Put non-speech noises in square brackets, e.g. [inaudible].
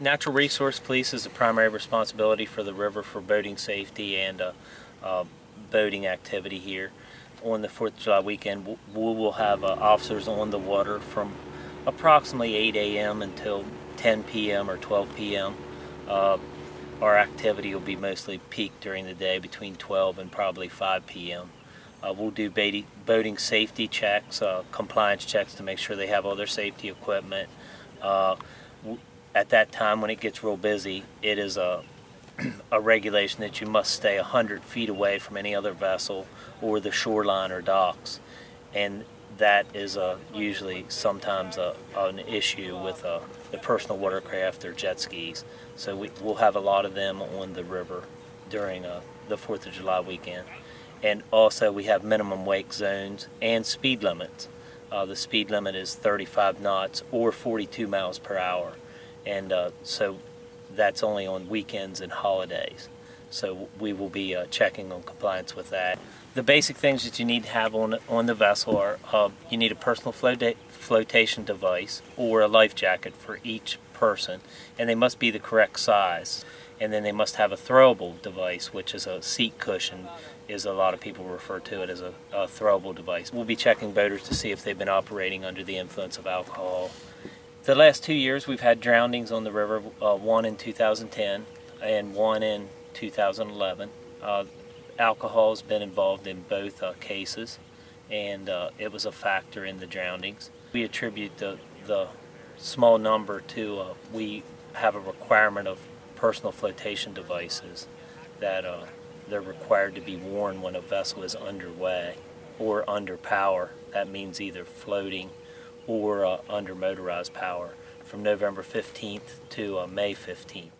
Natural Resource Police is the primary responsibility for the river for boating safety and uh, uh, boating activity here. On the 4th of July weekend, we will have uh, officers on the water from approximately 8 a.m. until 10 p.m. or 12 p.m. Uh, our activity will be mostly peak during the day between 12 and probably 5 p.m. Uh, we'll do boating safety checks, uh, compliance checks to make sure they have all their safety equipment. At that time when it gets real busy, it is a, [clears throat] a regulation that you must stay 100 feet away from any other vessel or the shoreline or docks. And that is a, usually sometimes a, an issue with uh, the personal watercraft or jet skis. So we, will have a lot of them on the river during uh, the 4th of July weekend. And also we have minimum wake zones and speed limits. Uh, the speed limit is 35 knots or 42 miles per hour and uh, so that's only on weekends and holidays. So we will be uh, checking on compliance with that. The basic things that you need to have on on the vessel are uh, you need a personal flotation device or a life jacket for each person, and they must be the correct size. And then they must have a throwable device, which is a seat cushion, is a lot of people refer to it as a, a throwable device. We'll be checking boaters to see if they've been operating under the influence of alcohol the last two years we've had drownings on the river, uh, one in 2010 and one in 2011. Uh, alcohol has been involved in both uh, cases and uh, it was a factor in the drownings. We attribute the, the small number to uh, we have a requirement of personal flotation devices that uh, they're required to be worn when a vessel is underway or under power. That means either floating or uh, under motorized power from November 15th to uh, May 15th.